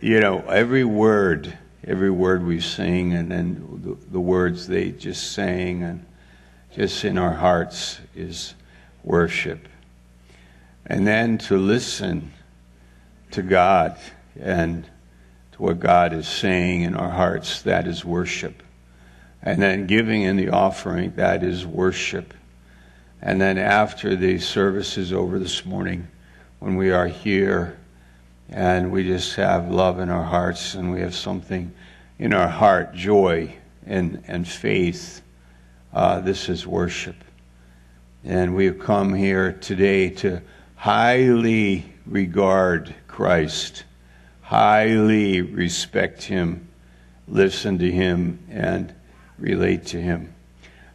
you know, every word, every word we sing, and then the, the words they just sang, and just in our hearts is worship. And then to listen to God and to what God is saying in our hearts, that is worship. And then giving in the offering, that is worship. And then after the service is over this morning, when we are here and we just have love in our hearts and we have something in our heart, joy and, and faith, uh, this is worship. And we have come here today to highly regard Christ, highly respect Him, listen to Him, and relate to Him.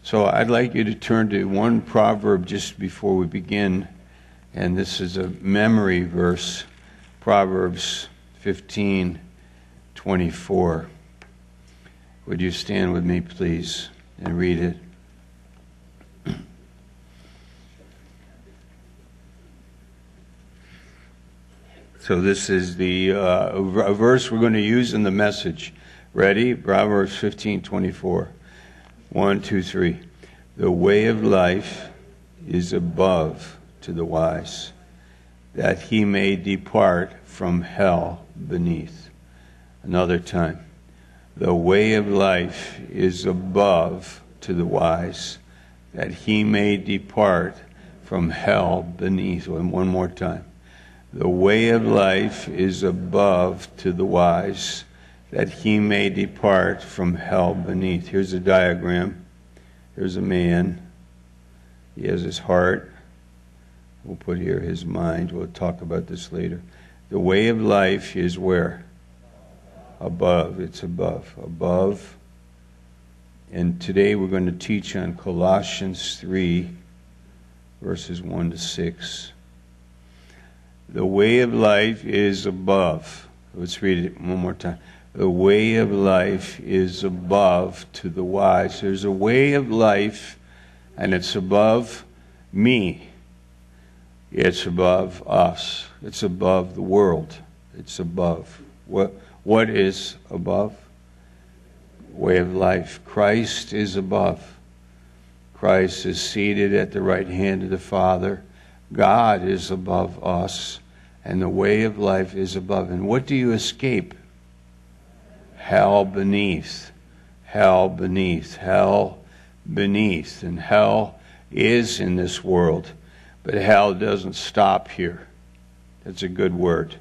So I'd like you to turn to one proverb just before we begin. And this is a memory verse, Proverbs 15 24. Would you stand with me, please, and read it? So this is the uh, verse we're going to use in the message. Ready? Proverbs 15, 24. One, two, three. The way of life is above to the wise, that he may depart from hell beneath. Another time. The way of life is above to the wise, that he may depart from hell beneath. One more time. The way of life is above to the wise, that he may depart from hell beneath. Here's a diagram. Here's a man. He has his heart. We'll put here his mind. We'll talk about this later. The way of life is where? Above. It's above. Above. And today we're going to teach on Colossians 3, verses 1 to 6. The way of life is above. Let's read it one more time. The way of life is above to the wise. There's a way of life, and it's above me. It's above us. It's above the world. It's above. What, what is above? Way of life. Christ is above. Christ is seated at the right hand of the Father. God is above us, and the way of life is above. And what do you escape? Hell beneath. Hell beneath. Hell beneath. And hell is in this world, but hell doesn't stop here. That's a good word.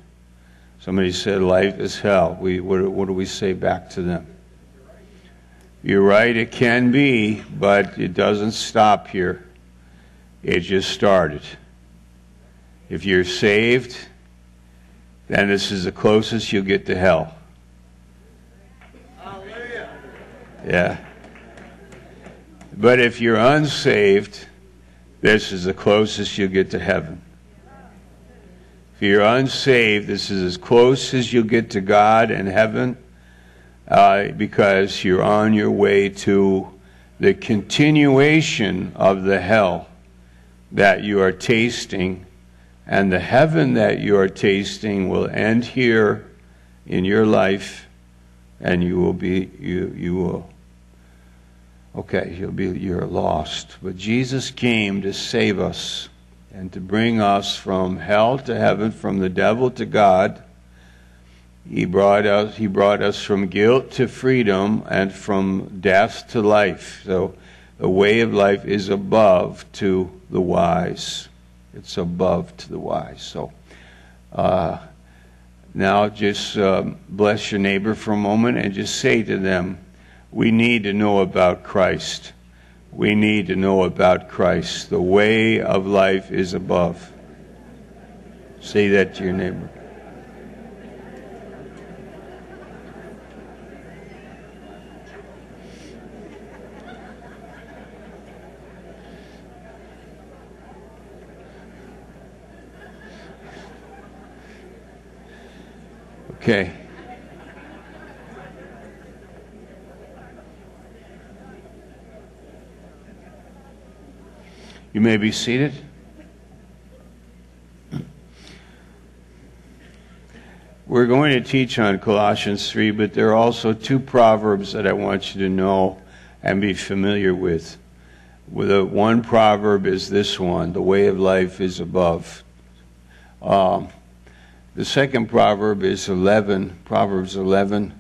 Somebody said life is hell. We, what, what do we say back to them? You're right, it can be, but it doesn't stop here. It just started. If you're saved, then this is the closest you'll get to hell. Yeah. But if you're unsaved, this is the closest you'll get to heaven. If you're unsaved, this is as close as you'll get to God and heaven uh, because you're on your way to the continuation of the hell that you are tasting and the heaven that you are tasting will end here in your life, and you will be you you will okay, you'll be you're lost. But Jesus came to save us and to bring us from hell to heaven, from the devil to God. He brought us he brought us from guilt to freedom and from death to life. So the way of life is above to the wise. It's above to the wise. So uh, now just um, bless your neighbor for a moment and just say to them, we need to know about Christ. We need to know about Christ. The way of life is above. Say that to your neighbor. Okay. You may be seated. We're going to teach on Colossians 3, but there are also two proverbs that I want you to know and be familiar with. The one proverb is this one the way of life is above. Um, the second proverb is 11, Proverbs 11,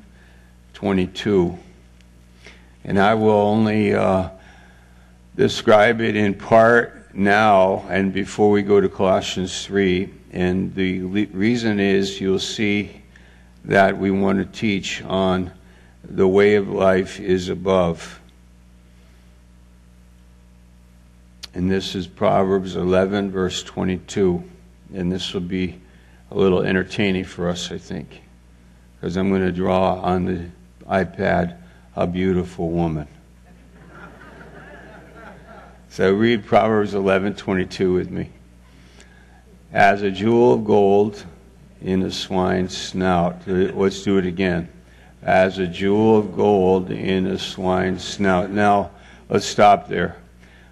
22. And I will only uh, describe it in part now and before we go to Colossians 3. And the reason is you'll see that we want to teach on the way of life is above. And this is Proverbs 11, verse 22. And this will be a little entertaining for us, I think, because I'm going to draw on the iPad a beautiful woman. So read Proverbs 11:22 with me. As a jewel of gold in a swine's snout. Let's do it again. As a jewel of gold in a swine's snout. Now, let's stop there.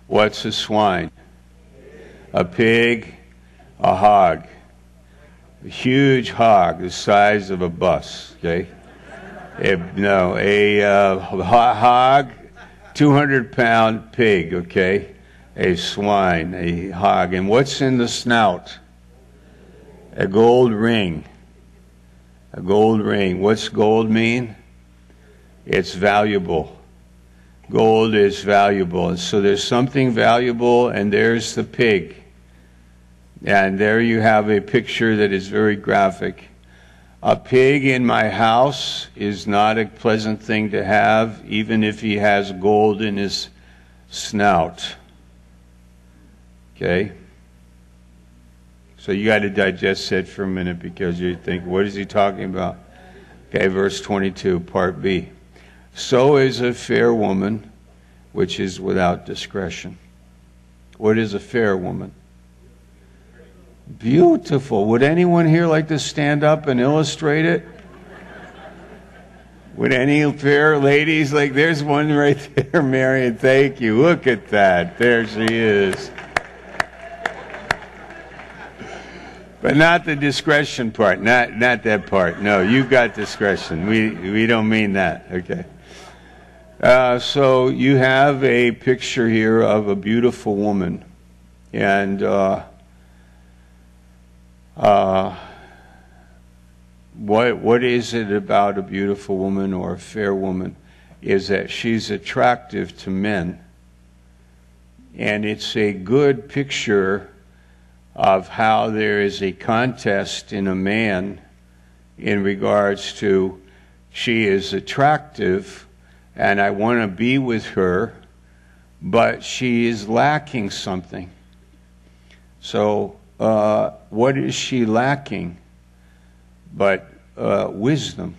What's a swine? A pig, a hog. A huge hog the size of a bus, okay? No, a uh, hog, 200 pound pig, okay? A swine, a hog. And what's in the snout? A gold ring. A gold ring. What's gold mean? It's valuable. Gold is valuable. And so there's something valuable, and there's the pig. And there you have a picture that is very graphic. A pig in my house is not a pleasant thing to have, even if he has gold in his snout. Okay? So you got to digest that for a minute because you think, what is he talking about? Okay, verse 22, part B. So is a fair woman which is without discretion. What is a fair woman? Beautiful. Would anyone here like to stand up and illustrate it? Would any fair ladies like there's one right there, Marion. Thank you. Look at that. There she is. But not the discretion part. Not not that part. No, you've got discretion. We we don't mean that. Okay. Uh, so you have a picture here of a beautiful woman, and uh, uh, what what is it about a beautiful woman or a fair woman? Is that she's attractive to men, and it's a good picture of how there is a contest in a man in regards to she is attractive and I want to be with her, but she is lacking something. So, uh, what is she lacking? But uh, wisdom.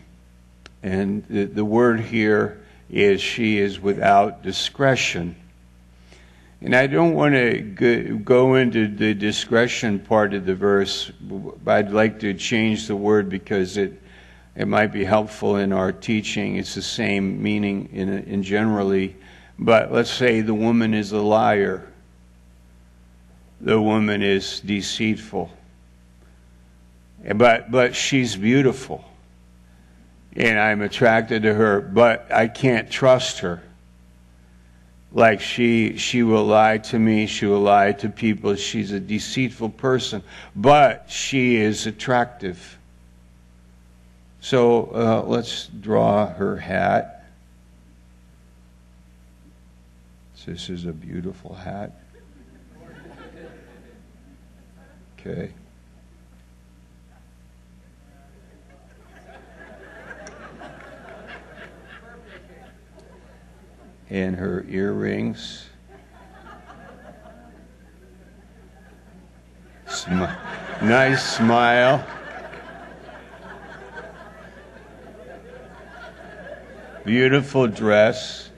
And the, the word here is she is without discretion. And I don't want to go into the discretion part of the verse, but I'd like to change the word because it it might be helpful in our teaching. It's the same meaning in, in generally. But let's say the woman is a liar, the woman is deceitful. But, but she's beautiful. And I'm attracted to her, but I can't trust her. Like she, she will lie to me, she will lie to people. She's a deceitful person, but she is attractive. So uh, let's draw her hat. This is a beautiful hat. Okay. And her earrings. Smi- nice smile. beautiful dress.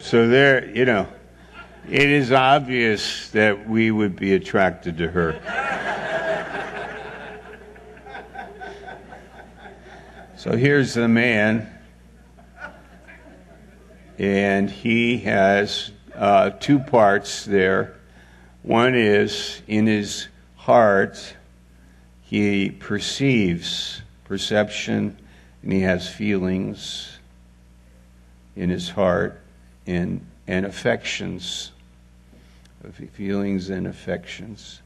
So there, you know, it is obvious that we would be attracted to her. so here's the man, and he has uh, two parts there. One is in his heart, he perceives perception and he has feelings in his heart and, and affections, feelings and affections.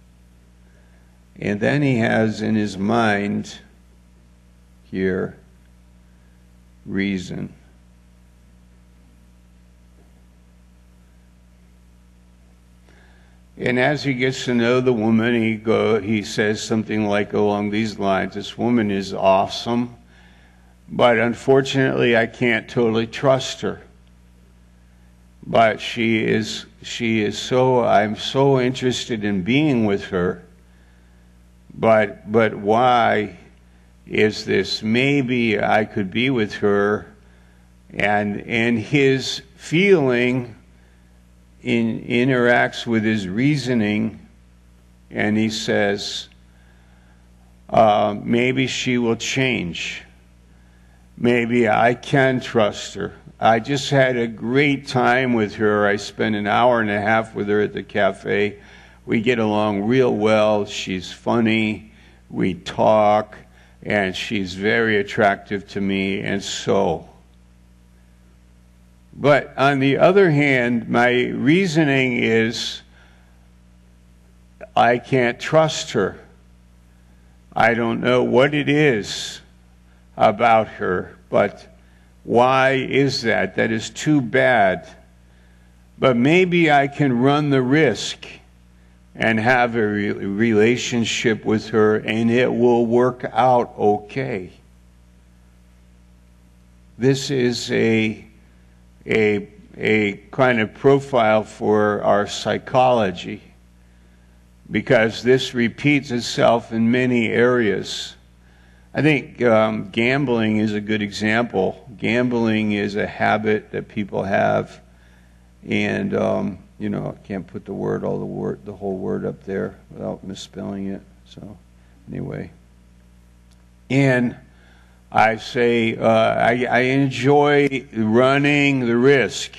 And then he has in his mind here reason. And as he gets to know the woman, he go he says something like along these lines, this woman is awesome, but unfortunately I can't totally trust her. But she is she is so I'm so interested in being with her. But but why is this maybe I could be with her and and his feeling in, interacts with his reasoning and he says, uh, maybe she will change. Maybe I can trust her. I just had a great time with her. I spent an hour and a half with her at the cafe. We get along real well. She's funny. We talk. And she's very attractive to me. And so, but on the other hand, my reasoning is I can't trust her. I don't know what it is about her, but why is that? That is too bad. But maybe I can run the risk and have a re- relationship with her and it will work out okay. This is a a, a kind of profile for our psychology because this repeats itself in many areas. I think um, gambling is a good example. Gambling is a habit that people have, and um, you know I can't put the word all the word the whole word up there without misspelling it. So anyway, and I say uh, I, I enjoy running the risk,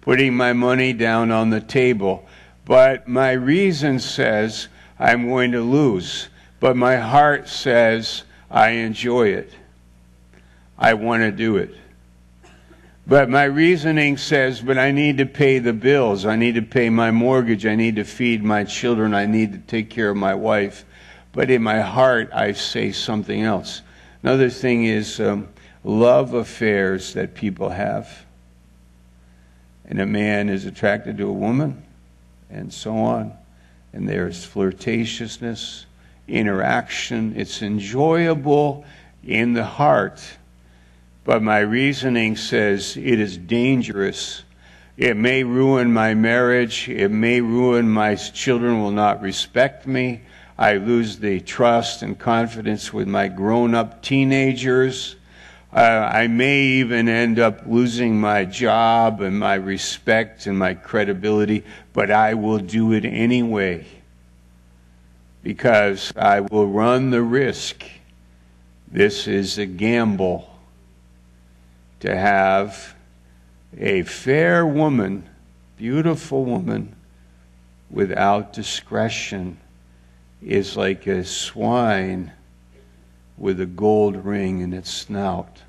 putting my money down on the table. But my reason says I'm going to lose. But my heart says I enjoy it. I want to do it. But my reasoning says, but I need to pay the bills. I need to pay my mortgage. I need to feed my children. I need to take care of my wife. But in my heart, I say something else. Another thing is um, love affairs that people have. And a man is attracted to a woman, and so on. And there's flirtatiousness, interaction. It's enjoyable in the heart. But my reasoning says it is dangerous. It may ruin my marriage. It may ruin my children will not respect me. I lose the trust and confidence with my grown up teenagers. Uh, I may even end up losing my job and my respect and my credibility, but I will do it anyway because I will run the risk. This is a gamble to have a fair woman, beautiful woman, without discretion is like a swine with a gold ring in its snout.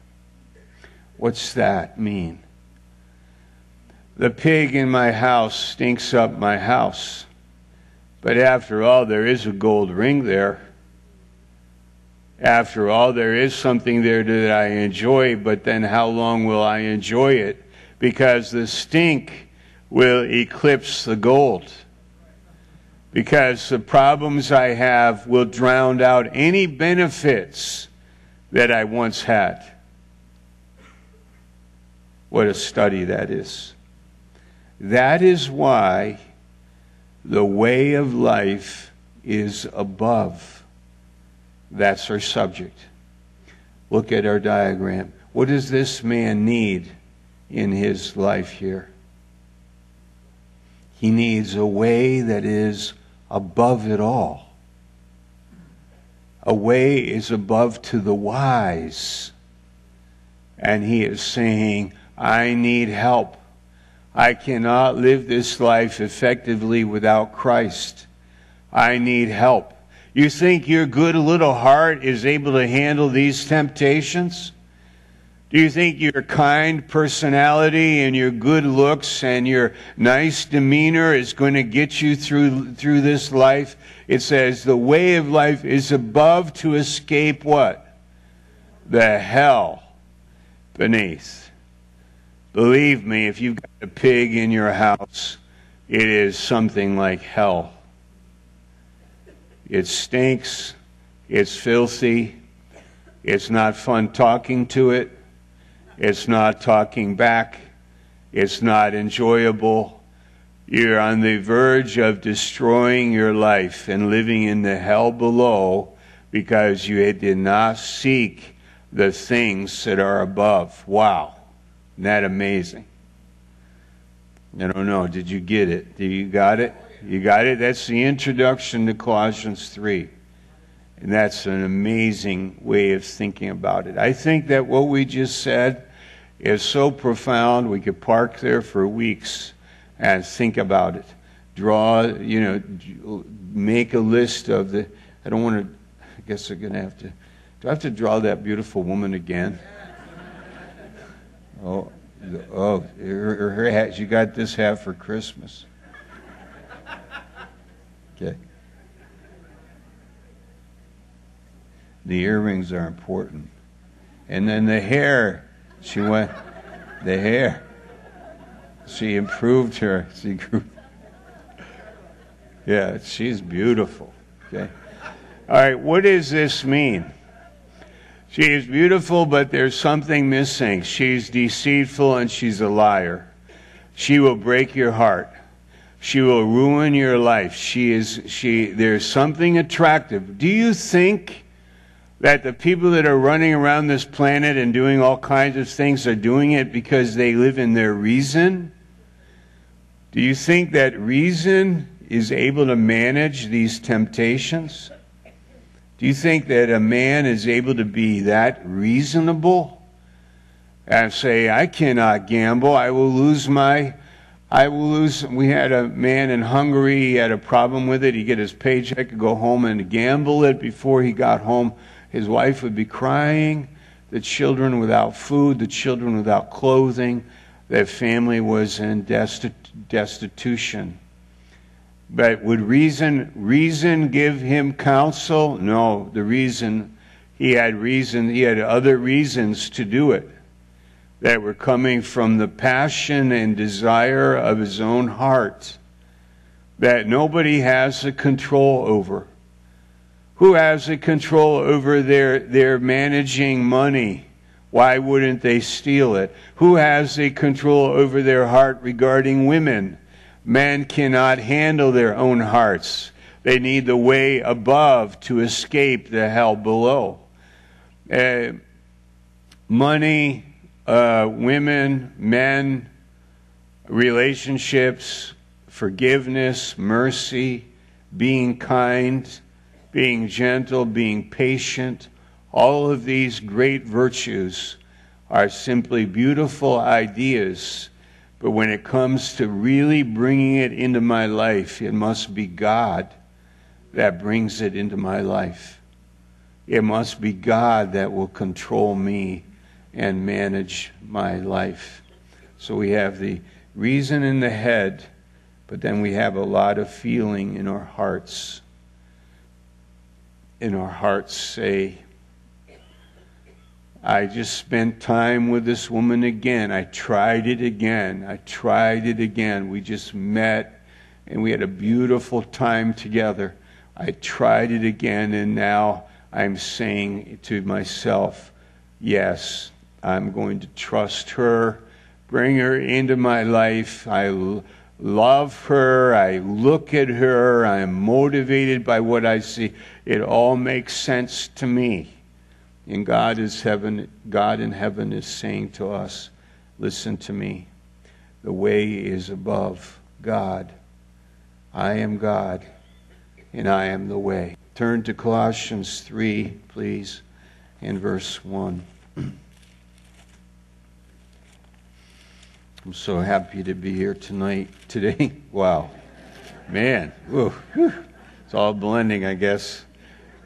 What's that mean? The pig in my house stinks up my house. But after all, there is a gold ring there. After all, there is something there that I enjoy, but then how long will I enjoy it? Because the stink will eclipse the gold because the problems I have will drown out any benefits that I once had. What a study that is. That is why the way of life is above. That's our subject. Look at our diagram. What does this man need in his life here? He needs a way that is above it all. A way is above to the wise. And he is saying, I need help. I cannot live this life effectively without Christ. I need help. You think your good little heart is able to handle these temptations? Do you think your kind personality and your good looks and your nice demeanor is going to get you through, through this life? It says the way of life is above to escape what? The hell beneath. Believe me, if you've got a pig in your house, it is something like hell. It stinks. It's filthy. It's not fun talking to it. It's not talking back. It's not enjoyable. You're on the verge of destroying your life and living in the hell below because you did not seek the things that are above. Wow. Isn't that amazing? I don't know. Did you get it? Did you got it? You got it? That's the introduction to Colossians 3. And that's an amazing way of thinking about it. I think that what we just said is so profound, we could park there for weeks and think about it. Draw, you know, make a list of the. I don't want to, I guess I'm going to have to. Do I have to draw that beautiful woman again? Oh, oh, her, her, hat, she got this hat for Christmas. Okay. The earrings are important. And then the hair, she went, the hair. She improved her. She grew. Yeah, she's beautiful. Okay. All right, what does this mean? She is beautiful, but there's something missing. She's deceitful and she's a liar. She will break your heart. She will ruin your life. She is, she, there's something attractive. Do you think that the people that are running around this planet and doing all kinds of things are doing it because they live in their reason? Do you think that reason is able to manage these temptations? Do you think that a man is able to be that reasonable and say, I cannot gamble, I will lose my I will lose. We had a man in Hungary, he had a problem with it. He'd get his paycheck, go home and gamble it before he got home. His wife would be crying, the children without food, the children without clothing. Their family was in destitution. But would reason reason give him counsel? No, the reason he had reason, he had other reasons to do it that were coming from the passion and desire of his own heart that nobody has the control over. Who has the control over their, their managing money? Why wouldn't they steal it? Who has the control over their heart regarding women? Men cannot handle their own hearts. They need the way above to escape the hell below. Uh, money, uh, women, men, relationships, forgiveness, mercy, being kind, being gentle, being patient. All of these great virtues are simply beautiful ideas. But when it comes to really bringing it into my life, it must be God that brings it into my life. It must be God that will control me and manage my life. So we have the reason in the head, but then we have a lot of feeling in our hearts. In our hearts say, I just spent time with this woman again. I tried it again. I tried it again. We just met and we had a beautiful time together. I tried it again and now I'm saying to myself, yes, I'm going to trust her, bring her into my life. I love her. I look at her. I'm motivated by what I see. It all makes sense to me. And God is heaven, God in heaven is saying to us, listen to me. The way is above God. I am God, and I am the way. Turn to Colossians 3, please, in verse 1. I'm so happy to be here tonight, today. Wow. Man, it's all blending, I guess.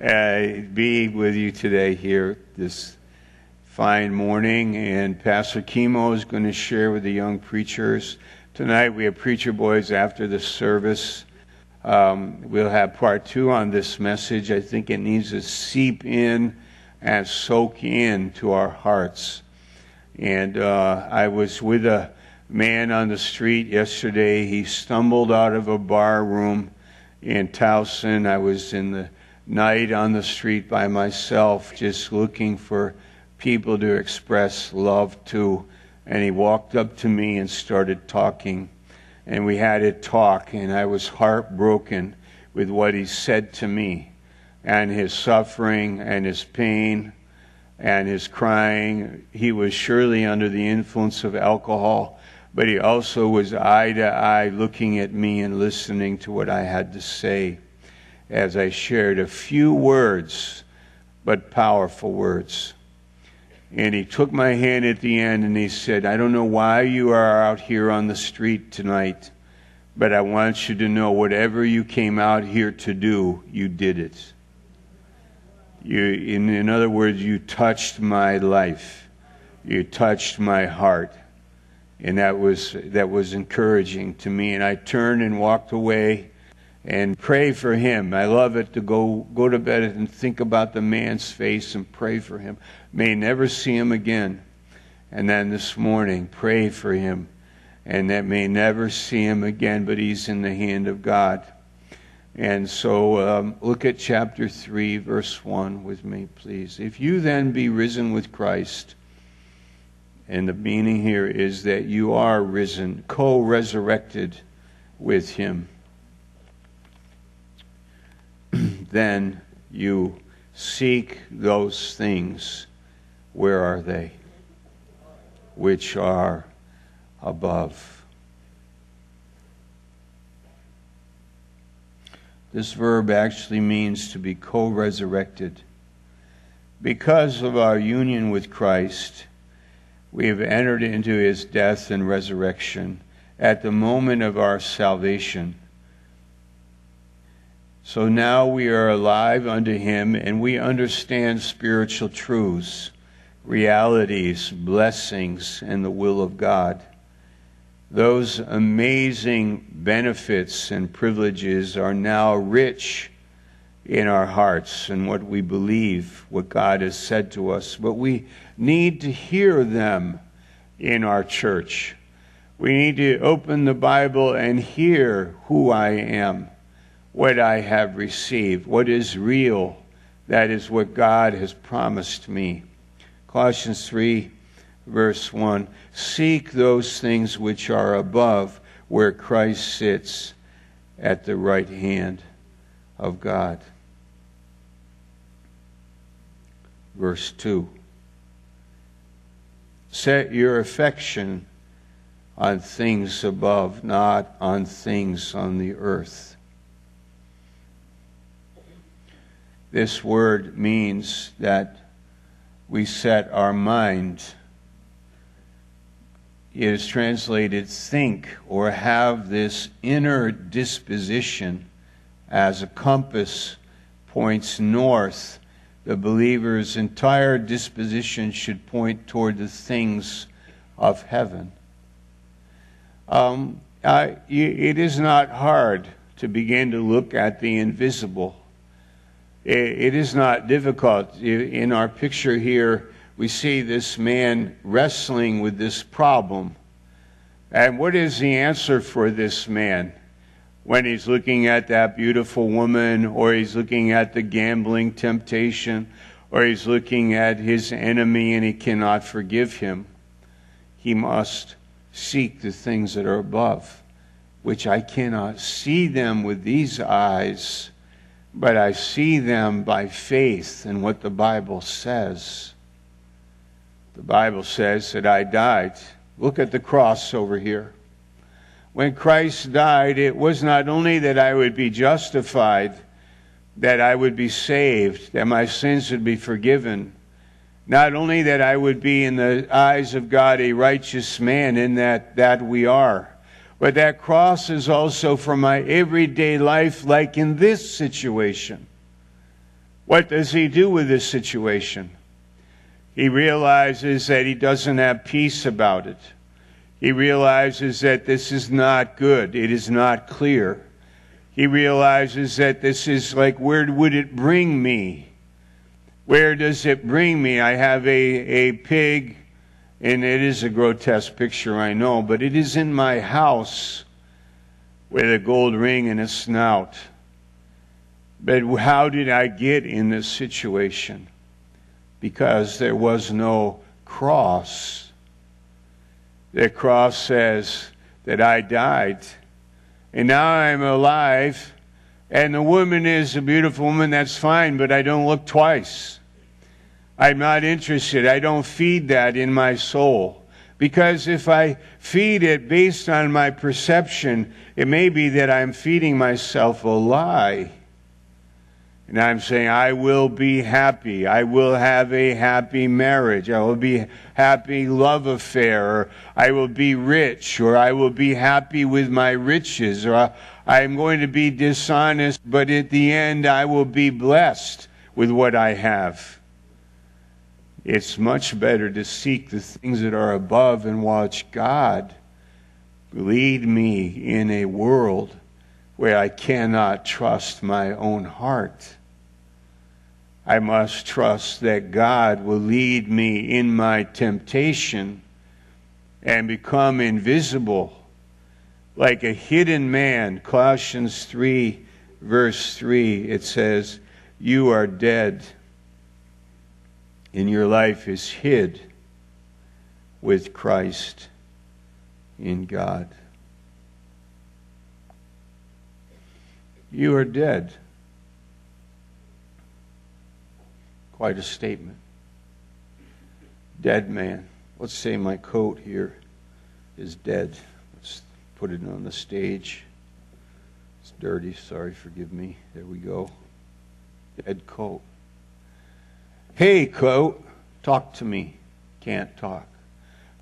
Uh, be with you today here this fine morning, and Pastor Kimo is going to share with the young preachers. Tonight we have preacher boys after the service. Um, we'll have part two on this message. I think it needs to seep in and soak in to our hearts. And uh, I was with a man on the street yesterday. He stumbled out of a bar room in Towson. I was in the night on the street by myself, just looking for people to express love to. And he walked up to me and started talking. And we had a talk, and I was heartbroken with what he said to me and his suffering and his pain and his crying. He was surely under the influence of alcohol but he also was eye to eye looking at me and listening to what I had to say as I shared a few words, but powerful words. And he took my hand at the end and he said, I don't know why you are out here on the street tonight, but I want you to know whatever you came out here to do, you did it. You, in, in other words, you touched my life. You touched my heart and that was that was encouraging to me and i turned and walked away and pray for him. I love it to go go to bed and think about the man's face and pray for him. May never see him again. And then this morning pray for him. And that may never see him again but he's in the hand of god. And so um, look at chapter 3 verse 1 with me please. If you then be risen with christ and the meaning here is that you are risen, co resurrected with him. then you seek those things. Where are they? Which are above. This verb actually means to be co resurrected. Because of our union with Christ, we have entered into his death and resurrection at the moment of our salvation. So now we are alive unto him and we understand spiritual truths, realities, blessings, and the will of God. Those amazing benefits and privileges are now rich in our hearts and what we believe, what God has said to us. But we need to hear them in our church. We need to open the Bible and hear who I am, what I have received, what is real. That is what God has promised me. Colossians 3, verse 1 Seek those things which are above, where Christ sits at the right hand of God. Verse 2 Set your affection on things above, not on things on the earth. This word means that we set our mind. It is translated think or have this inner disposition as a compass points north the believer's entire disposition should point toward the things of heaven. Um, I, it is not hard to begin to look at the invisible. It, is not difficult. In our picture here, we see this man wrestling with this problem. And what is the answer for this man? when he's looking at that beautiful woman, or he's looking at the gambling temptation, or he's looking at his enemy and he cannot forgive him, he must seek the things that are above, which I cannot see them with these eyes, but I see them by faith in what the Bible says. The Bible says that I died. Look at the cross over here when Christ died, it was not only that I would be justified, that I would be saved, that my sins would be forgiven, Not only that I would be in the eyes of God a righteous man, in that that we are, but that cross is also for my everyday life, like in this situation. What does he do with this situation? He realizes that he doesn't have peace about it. He realizes that this is not good. It is not clear. He realizes that this is like, where would it bring me? Where does it bring me? I have a, a pig, and it is a grotesque picture, I know, but it is in my house with a gold ring and a snout. But how did I get in this situation? Because there was no cross. The cross says that I died, and now I'm alive and the woman is a beautiful woman, that's fine, but I don't look twice. I'm not interested. I don't feed that in my soul. Because if I feed it based on my perception, it may be that I'm feeding myself a lie. And I'm saying, I will be happy. I will have a happy marriage. I will be happy love affair. Or I will be rich. Or I will be happy with my riches. Or I'm going to be dishonest, but at the end I will be blessed with what I have. It's much better to seek the things that are above and watch God lead me in a world where I cannot trust my own heart. I must trust that God will lead me in my temptation and become invisible like a hidden man. Colossians 3, verse 3, it says, You are dead, and your life is hid with Christ in God. You are dead. Quite a statement. Dead man. Let's say my coat here is dead Let's put it on the stage. It's dirty. Sorry, forgive me. There we go. Dead coat. Hey, coat, talk to me. Can't talk.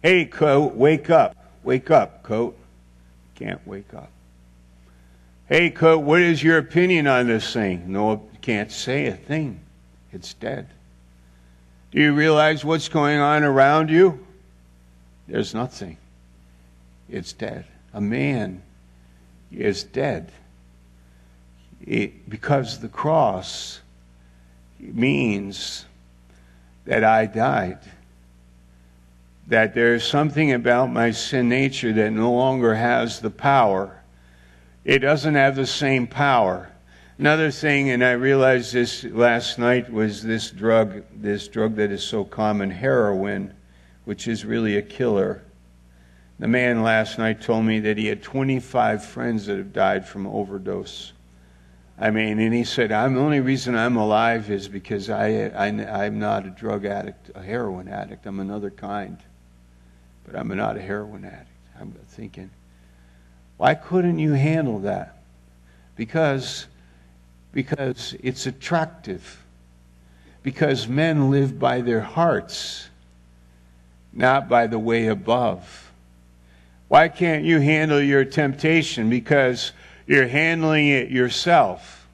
Hey, coat, wake up. Wake up, coat. Can't wake up. Hey, coat, what is your opinion on this thing? No, can't say a thing. It's dead. Do you realize what's going on around you? There's nothing. It's dead a man is dead. It, because the cross means that I died. That there's something about my sin nature that no longer has the power. It doesn't have the same power. Another thing, and I realized this last night, was this drug, this drug that is so common, heroin, which is really a killer. The man last night told me that he had 25 friends that have died from overdose. I mean, and he said, I'm the only reason I'm alive is because I, I, I'm not a drug addict, a heroin addict. I'm another kind. But I'm not a heroin addict. I'm thinking, why couldn't you handle that? Because, because it's attractive. Because men live by their hearts, not by the way above. Why can't you handle your temptation? Because you're handling it yourself.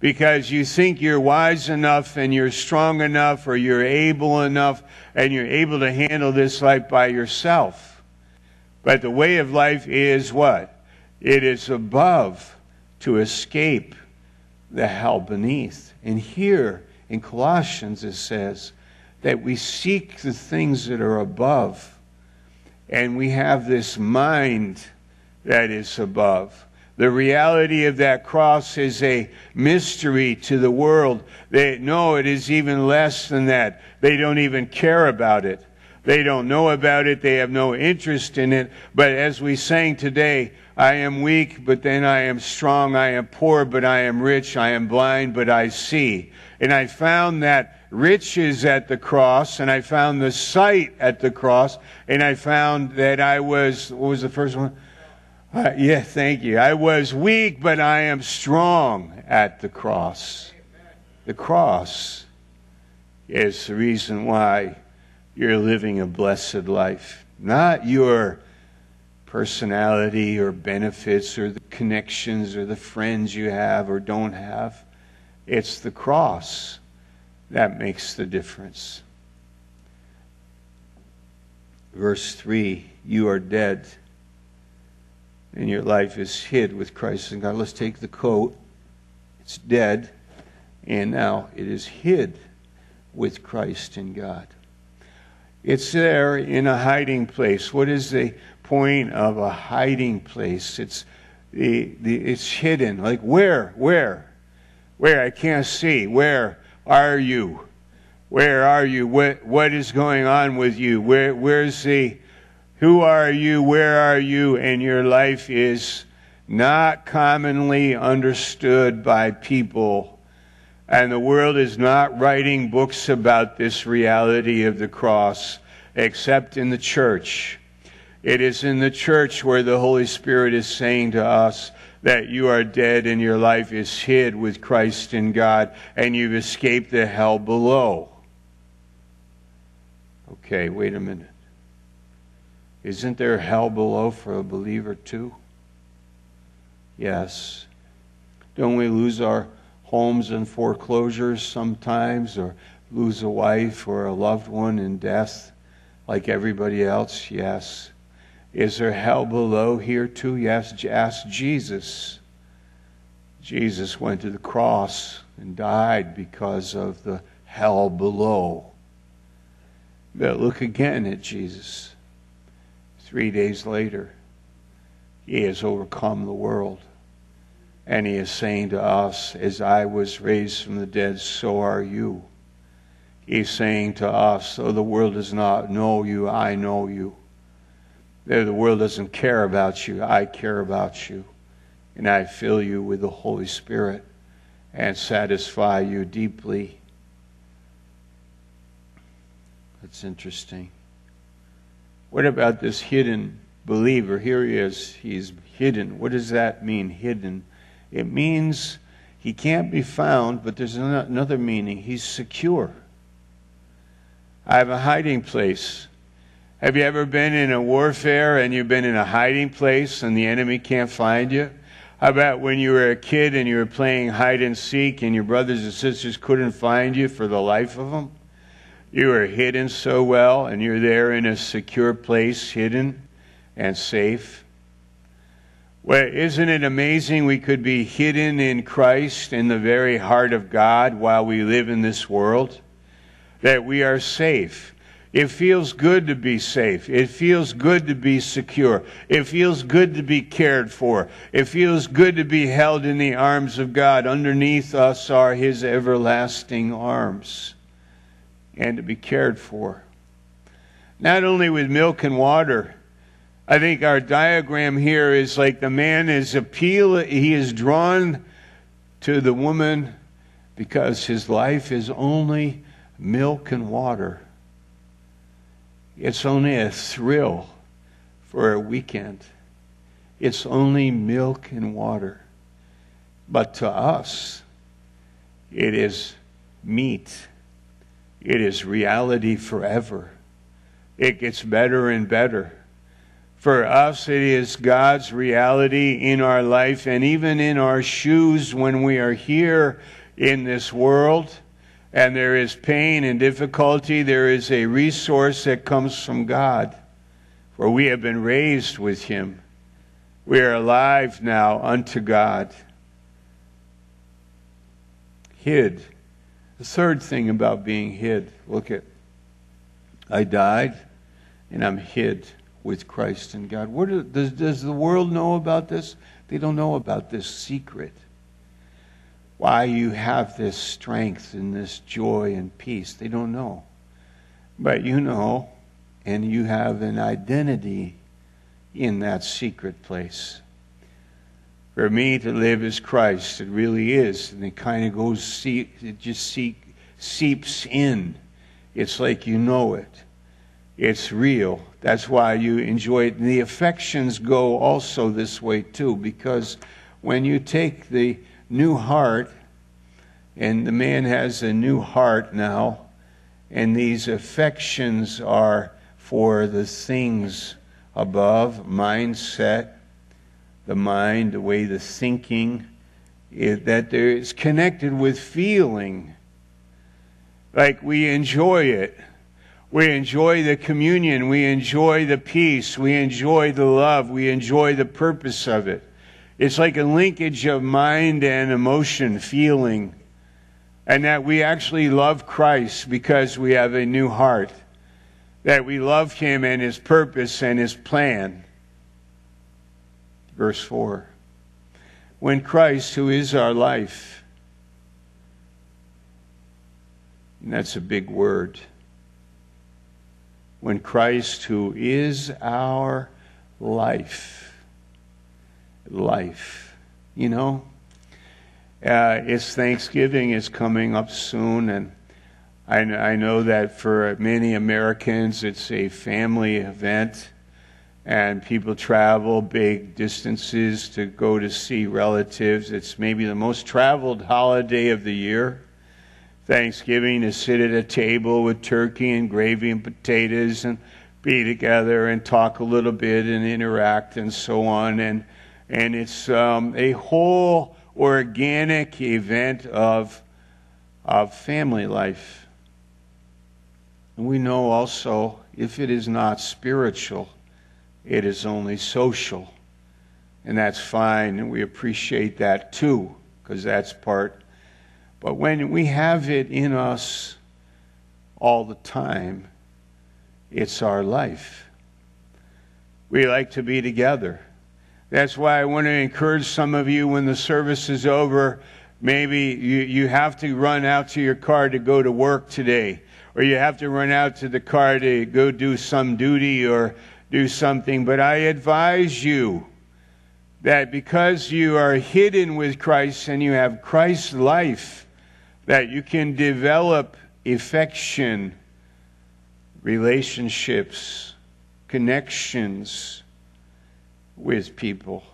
Because you think you're wise enough and you're strong enough or you're able enough and you're able to handle this life by yourself. But the way of life is what? It is above to escape the hell beneath. And here in Colossians it says that we seek the things that are above and we have this mind that is above. The reality of that cross is a mystery to the world. They know it is even less than that. They don't even care about it. They don't know about it. They have no interest in it. But as we sang today, I am weak, but then I am strong. I am poor, but I am rich. I am blind, but I see. And I found that riches at the cross, and I found the sight at the cross, and I found that I was, what was the first one? Uh, yeah, thank you. I was weak, but I am strong at the cross. The cross is the reason why you're living a blessed life. Not your personality or benefits or the connections or the friends you have or don't have. It's the cross that makes the difference. Verse 3 You are dead, and your life is hid with Christ in God. Let's take the coat. It's dead, and now it is hid with Christ in God. It's there in a hiding place. What is the point of a hiding place? It's the, the it's hidden. Like where? Where? Where? I can't see. Where are you? Where are you? What what is going on with you? Where where's the who are you? Where are you? And your life is not commonly understood by people and the world is not writing books about this reality of the cross except in the church. It is in the church where the Holy Spirit is saying to us that you are dead and your life is hid with Christ in God and you've escaped the hell below. Okay, wait a minute. Isn't there hell below for a believer too? Yes. Don't we lose our homes and foreclosures sometimes, or lose a wife or a loved one in death like everybody else? Yes. Is there hell below here too? Yes. Ask Jesus. Jesus went to the cross and died because of the hell below. But look again at Jesus. Three days later, he has overcome the world. And he is saying to us, As I was raised from the dead, so are you. He's saying to us, Though the world does not know you, I know you. Though the world doesn't care about you, I care about you. And I fill you with the Holy Spirit and satisfy you deeply. That's interesting. What about this hidden believer? Here he is. He's hidden. What does that mean, hidden? It means he can't be found, but there's another meaning. He's secure. I have a hiding place. Have you ever been in a warfare and you've been in a hiding place and the enemy can't find you? How about when you were a kid and you were playing hide and seek and your brothers and sisters couldn't find you for the life of them? You are hidden so well and you're there in a secure place, hidden and safe. Well, isn't it amazing we could be hidden in Christ in the very heart of God while we live in this world? That we are safe. It feels good to be safe. It feels good to be secure. It feels good to be cared for. It feels good to be held in the arms of God. Underneath us are His everlasting arms and to be cared for. Not only with milk and water, I think our diagram here is like the man is appeal he is drawn to the woman because his life is only milk and water. It's only a thrill for a weekend. It's only milk and water. But to us, it is meat. It is reality forever. It gets better and better. For us, it is God's reality in our life and even in our shoes when we are here in this world and there is pain and difficulty. There is a resource that comes from God. For we have been raised with Him. We are alive now unto God. Hid. The third thing about being hid look at, I died and I'm hid with Christ and God. Are, does, does the world know about this? They don't know about this secret. Why you have this strength and this joy and peace. They don't know. But you know, and you have an identity in that secret place. For me to live as Christ, it really is. And it kind of goes, it just seeps in. It's like you know it. It's real. That's why you enjoy it. And the affections go also this way too, because when you take the new heart, and the man has a new heart now, And these affections are for the things above, mindset, the mind, the way the thinking, is that there is connected with feeling. Like we enjoy it. We enjoy the communion. We enjoy the peace. We enjoy the love. We enjoy the purpose of it. It's like a linkage of mind and emotion, feeling. And that we actually love Christ because we have a new heart that we love him and his purpose and his plan. Verse 4 When Christ, who is our life, and that's a big word. When Christ, who is our life, life, you know, uh, it's Thanksgiving is coming up soon, and I, I know that for many Americans, it's a family event, and people travel big distances to go to see relatives. It's maybe the most traveled holiday of the year. Thanksgiving to sit at a table with turkey and gravy and potatoes and be together and talk a little bit and interact and so on. And, and it's um, a whole organic event of, of family life. And we know also if it is not spiritual, it is only social. And that's fine, and we appreciate that too, because that's part. But when we have it in us all the time, it's our life. We like to be together. That's why I want to encourage some of you when the service is over, maybe you, you have to run out to your car to go to work today or you have to run out to the car to go do some duty or do something. But I advise you that because you are hidden with Christ and you have Christ's life, that you can develop affection, relationships, connections with people.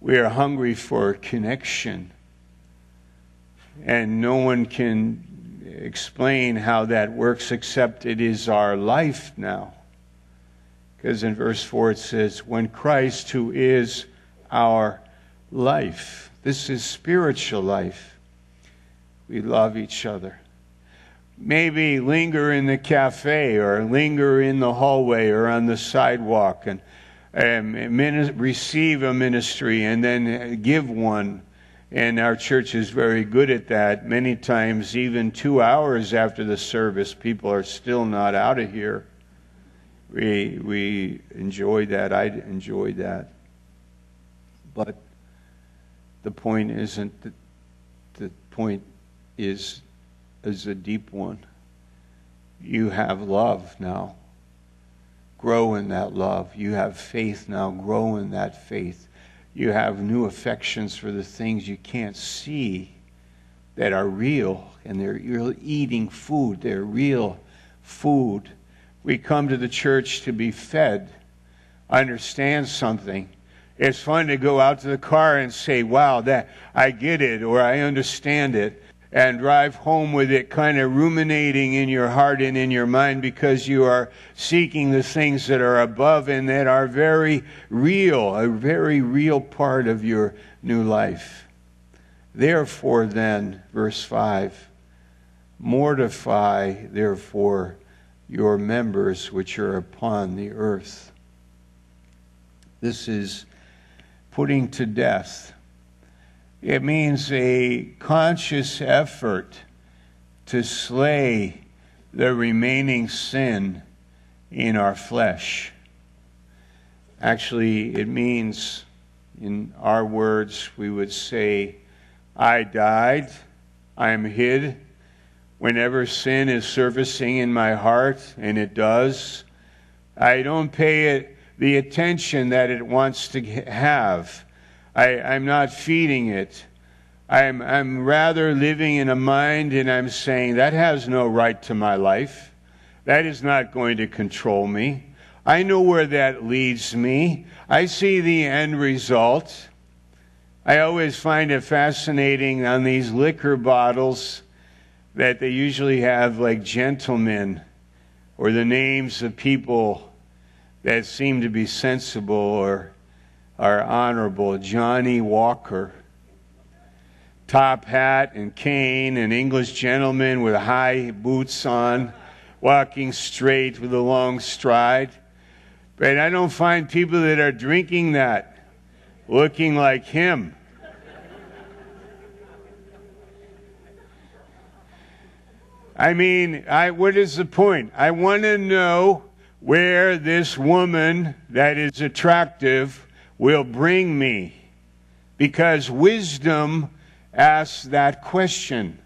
We are hungry for connection. And no one can explain how that works, except it is our life now. Because in verse 4 it says, When Christ, who is our life, this is spiritual life, we love each other. Maybe linger in the cafe or linger in the hallway or on the sidewalk and, um, and receive a ministry and then give one and our church is very good at that. Many times, even two hours after the service, people are still not out of here. We, we enjoy that. I enjoy that. But the point isn't that the point is is a deep one. You have love now. Grow in that love. You have faith now. Grow in that faith. You have new affections for the things you can't see that are real, and they're you're eating food. They're real food. We come to the church to be fed, understand something. It's fun to go out to the car and say, "Wow, that I get it," or "I understand it." and drive home with it kind of ruminating in your heart and in your mind because you are seeking the things that are above and that are very real, a very real part of your new life. Therefore, then, verse 5 mortify, therefore, your members which are upon the earth. This is putting to death it means a conscious effort to slay the remaining sin in our flesh. Actually, it means, in our words, we would say, I died, I am hid. Whenever sin is surfacing in my heart, and it does, I don't pay it the attention that it wants to have. I, I'm not feeding it. I'm, I'm rather living in a mind and I'm saying that has no right to my life. That is not going to control me. I know where that leads me. I see the end result. I always find it fascinating on these liquor bottles. That they usually have like gentlemen or the names of people that seem to be sensible or are honorable. Johnnie Walker, top hat and cane, an English gentleman with high boots on, walking straight with a long stride. But I don't find people that are drinking that looking like him. I mean, I, what is the point? I want to know where this woman that is attractive will bring me. Because wisdom asks that question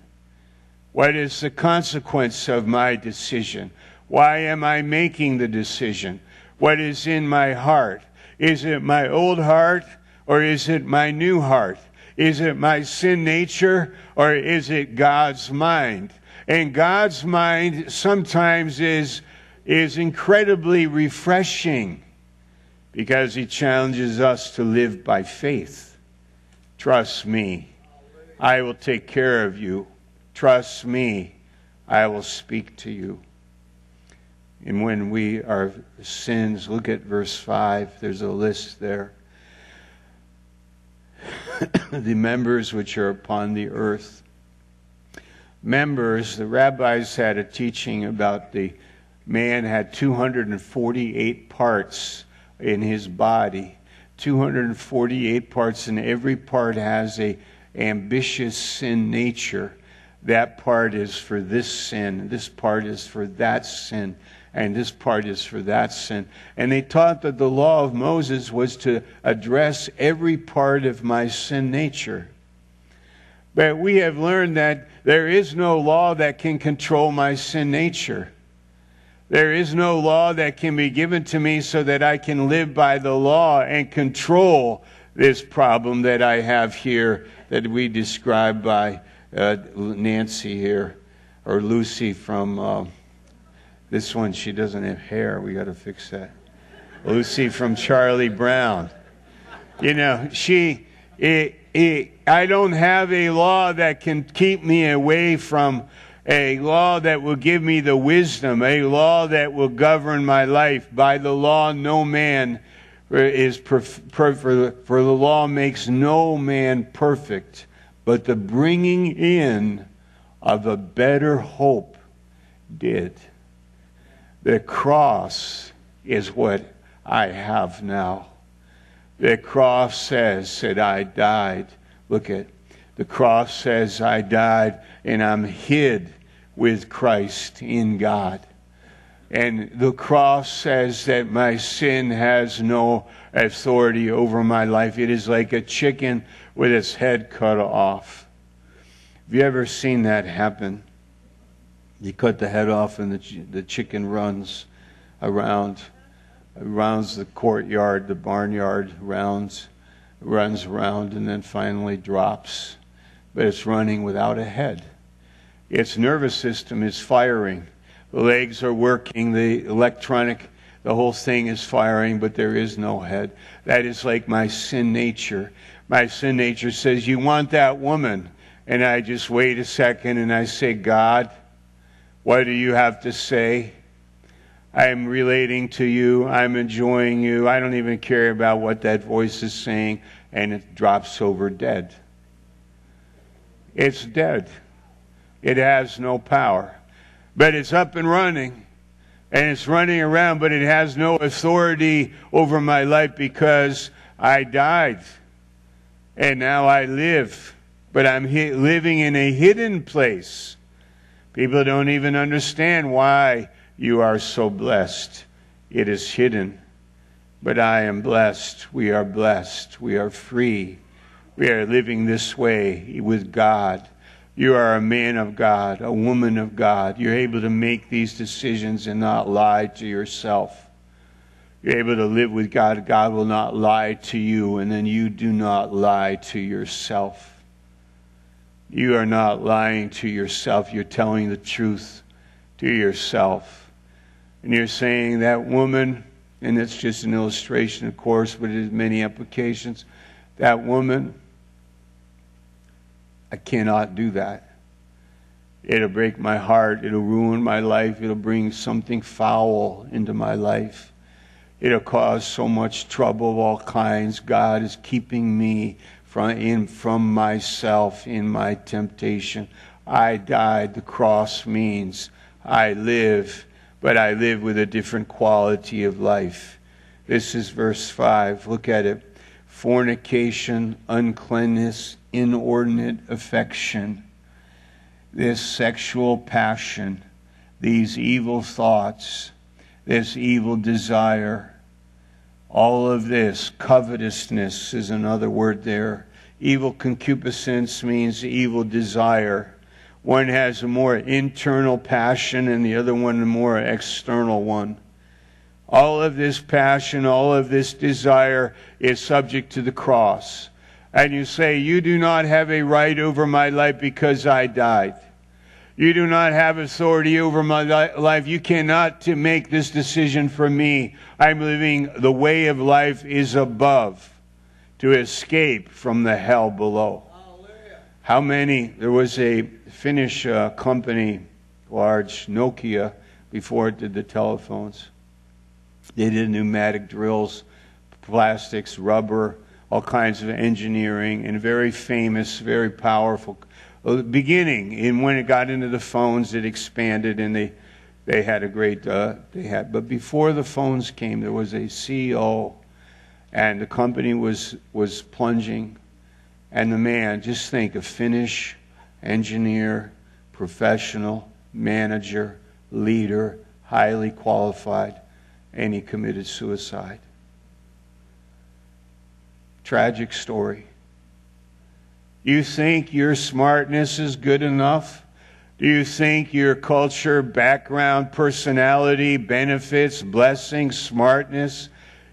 What is the consequence of my decision? Why am I making the decision? What is in my heart? Is it my old heart or is it my new heart? Is it my sin nature or is it God's mind? And God's mind sometimes is, is incredibly refreshing because He challenges us to live by faith. Trust me, I will take care of you. Trust me, I will speak to you. And when we are sins, look at verse 5, there's a list there. the members which are upon the earth members, the rabbis had a teaching about the man had 248 parts in his body. 248 parts, and every part has a ambitious sin nature. That part is for this sin, this part is for that sin, and this part is for that sin. And they taught that the law of Moses was to address every part of my sin nature. But we have learned that there is no law that can control my sin nature. There is no law that can be given to me so that I can live by the law and control this problem that I have here that we describe by uh, Nancy here, or Lucy from uh, this one. She doesn't have hair. We got to fix that. Lucy from Charlie Brown. You know, she. It, I don't have a law that can keep me away from a law that will give me the wisdom, a law that will govern my life. By the law, no man is perfect, for the law makes no man perfect, but the bringing in of a better hope did. The cross is what I have now. The cross says that I died. Look at the cross says I died and I'm hid with Christ in God. And the cross says that my sin has no authority over my life. It is like a chicken with its head cut off. Have you ever seen that happen? You cut the head off and the, the chicken runs around rounds the courtyard, the barnyard, rounds, runs around, and then finally drops. But it's running without a head. Its nervous system is firing. The legs are working, the electronic, the whole thing is firing, but there is no head. That is like my sin nature. My sin nature says, You want that woman. And I just wait a second and I say, God, what do you have to say? I'm relating to you. I'm enjoying you. I don't even care about what that voice is saying. And it drops over dead. It's dead. It has no power. But it's up and running. And it's running around, but it has no authority over my life because I died. And now I live. But I'm living in a hidden place. People don't even understand why you are so blessed. It is hidden. But I am blessed. We are blessed. We are free. We are living this way with God. You are a man of God, a woman of God. You're able to make these decisions and not lie to yourself. You're able to live with God. God will not lie to you, and then you do not lie to yourself. You are not lying to yourself. You're telling the truth to yourself and you're saying that woman, and it's just an illustration, of course, but it has many applications. That woman, I cannot do that. It'll break my heart. It'll ruin my life. It'll bring something foul into my life. It'll cause so much trouble of all kinds. God is keeping me from, in, from myself in my temptation. I died. The cross means I live, but I live with a different quality of life. This is verse 5. Look at it. Fornication, uncleanness, inordinate affection this sexual passion, these evil thoughts, this evil desire, all of this, covetousness is another word there. Evil concupiscence means evil desire. One has a more internal passion and the other one a more external one. All of this passion, all of this desire is subject to the cross and you say, You do not have a right over my life because I died. You do not have authority over my life. You cannot to make this decision for me. I'm living the way of life is above to escape from the hell below. Hallelujah. How many? There was a Finnish uh, company, large Nokia, before it did the telephones. They did pneumatic drills, plastics, rubber all kinds of engineering, and very famous, very powerful. Uh, beginning, and when it got into the phones, it expanded, and they they had a great uh, they had. But before the phones came, there was a CEO, and the company was was plunging, and the man, just think, a Finnish engineer, professional, manager, leader, highly qualified, and he committed suicide. Tragic story. You think your smartness is good enough? Do you think your culture, background, personality, benefits, blessings, smartness,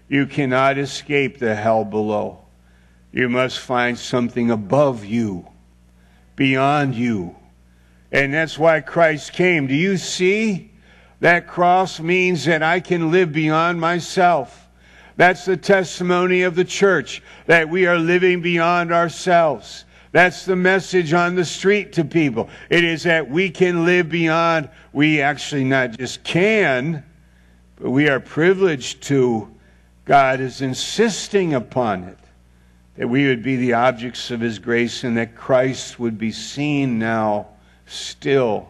you cannot escape the hell below? You must find something above you, beyond you. And that's why Christ came. Do you see? That cross means that I can live beyond myself. That's the testimony of the church, that we are living beyond ourselves. That's the message on the street to people. It is that we can live beyond, we actually not just can, but we are privileged to. God is insisting upon it that we would be the objects of His grace and that Christ would be seen now, still,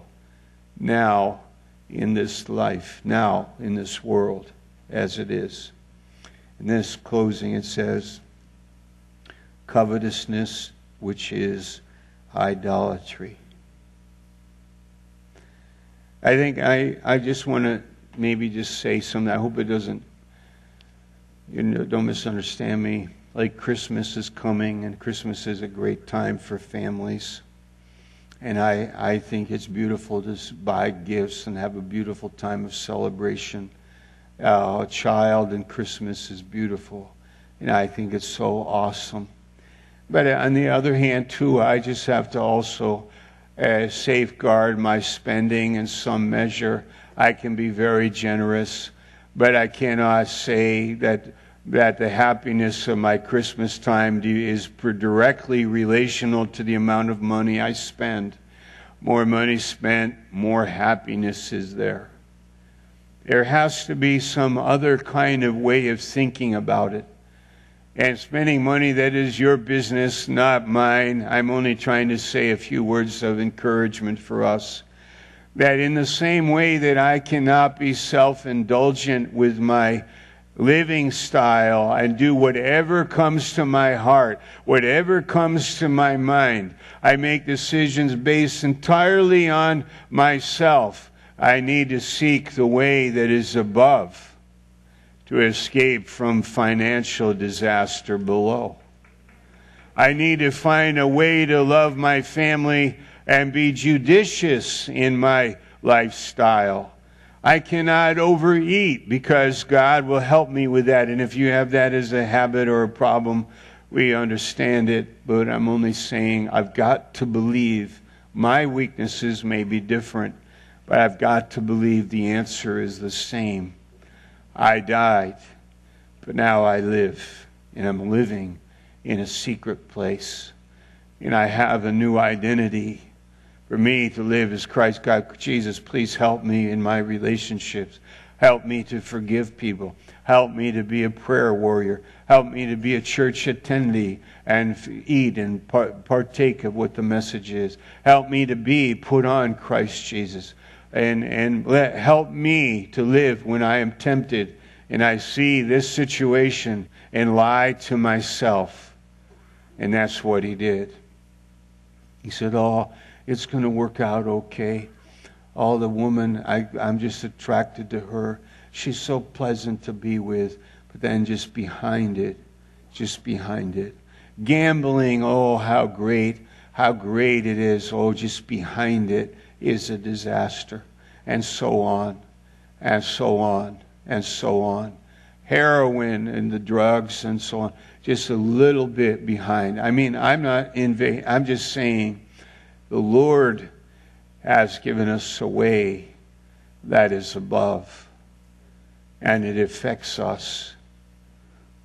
now in this life, now in this world as it is. In this closing, it says, covetousness, which is idolatry. I think I, I just want to maybe just say something. I hope it doesn't, you know, don't misunderstand me. Like Christmas is coming, and Christmas is a great time for families. And I, I think it's beautiful to buy gifts and have a beautiful time of celebration uh, a child and Christmas is beautiful. And I think it's so awesome. But on the other hand, too, I just have to also uh, safeguard my spending in some measure. I can be very generous, but I cannot say that that the happiness of my Christmas time is directly relational to the amount of money I spend. More money spent, more happiness is there. There has to be some other kind of way of thinking about it. And spending money that is your business, not mine. I'm only trying to say a few words of encouragement for us. That in the same way that I cannot be self indulgent with my living style and do whatever comes to my heart, whatever comes to my mind, I make decisions based entirely on myself I need to seek the way that is above to escape from financial disaster below. I need to find a way to love my family and be judicious in my lifestyle. I cannot overeat because God will help me with that. And if you have that as a habit or a problem, we understand it. But I'm only saying I've got to believe my weaknesses may be different but I've got to believe the answer is the same. I died, but now I live, and I'm living in a secret place, and I have a new identity For me to live as Christ. God, Jesus, please help me in my relationships. Help me to forgive people. Help me to be a prayer warrior. Help me to be a church attendee and eat and partake of what the message is. Help me to be put on Christ Jesus. And, and let, help me to live when I am tempted and I see this situation and lie to myself. And that's what he did. He said, Oh, it's going to work out okay. All the woman, I, I'm just attracted to her. She's so pleasant to be with. But then just behind it, just behind it, gambling, oh, how great, how great it is. Oh, just behind it is a disaster. And so on, and so on, and so on. Heroin and the drugs and so on. Just a little bit behind. I mean, I'm not in vain. I'm just saying the Lord has given us a way that is above, and it affects us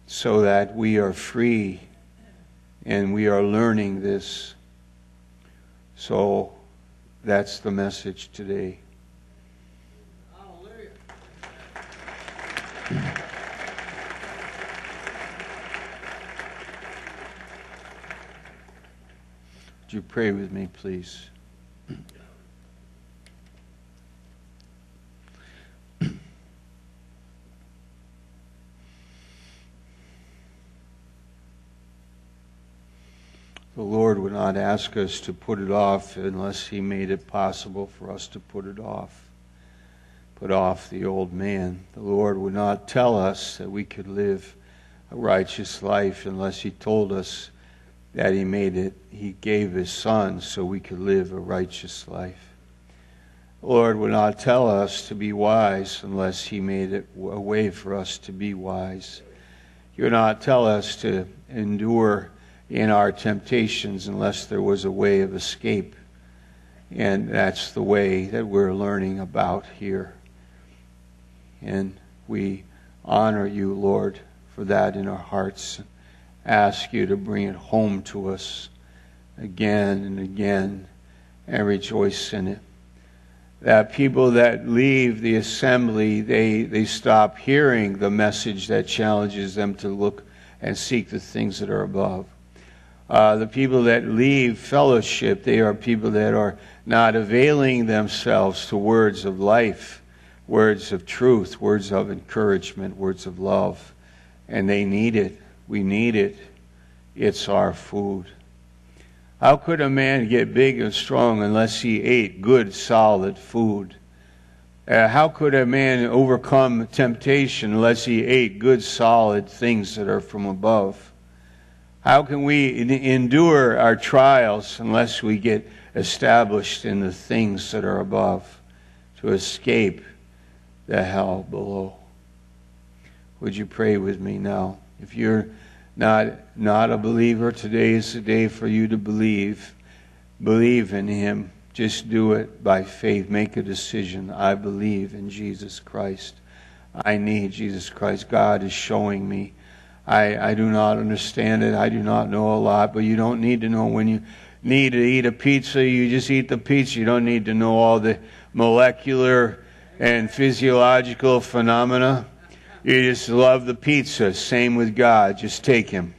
so that we are free and we are learning this. So that's the message today. Hallelujah. Would you pray with me, please? The Lord would not ask us to put it off unless He made it possible for us to put it off. Put off the old man. The Lord would not tell us that we could live a righteous life unless He told us that He made it. He gave His Son so we could live a righteous life. The Lord would not tell us to be wise unless He made it a way for us to be wise. He would not tell us to endure in our temptations unless there was a way of escape. And that's the way that we're learning about here. And we honor you, Lord, for that in our hearts. Ask you to bring it home to us again and again and rejoice in it. That people that leave the assembly, they, they stop hearing the message that challenges them to look and seek the things that are above. Uh, the people that leave fellowship, they are people that are not availing themselves to words of life, words of truth, words of encouragement, words of love. And they need it. We need it. It's our food. How could a man get big and strong unless he ate good, solid food? Uh, how could a man overcome temptation unless he ate good, solid things that are from above? How can we endure our trials unless we get established in the things that are above to escape the hell below? Would you pray with me now? If you're not, not a believer, today is the day for you to believe. Believe in Him. Just do it by faith. Make a decision. I believe in Jesus Christ. I need Jesus Christ. God is showing me I, I do not understand it. I do not know a lot, but you don't need to know when you need to eat a pizza, you just eat the pizza. You don't need to know all the molecular and physiological phenomena. You just love the pizza. Same with God. Just take Him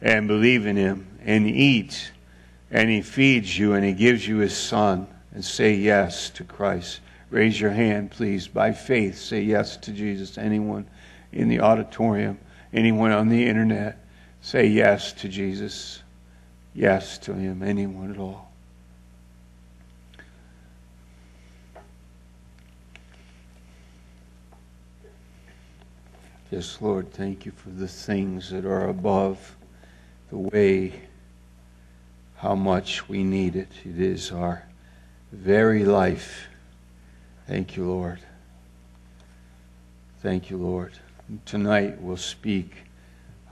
and believe in Him and eat. And He feeds you and He gives you His Son. And say yes to Christ. Raise your hand, please, by faith. Say yes to Jesus. Anyone in the auditorium anyone on the internet say yes to Jesus, yes to Him, anyone at all. Yes, Lord, thank you for the things that are above the way, how much we need it. It is our very life. Thank you, Lord. Thank you, Lord. Tonight we'll speak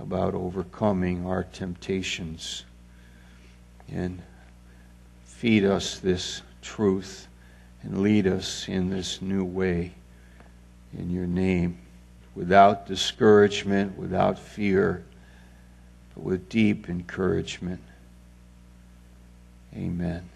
about overcoming our temptations and feed us this truth and lead us in this new way in your name without discouragement, without fear, but with deep encouragement. Amen.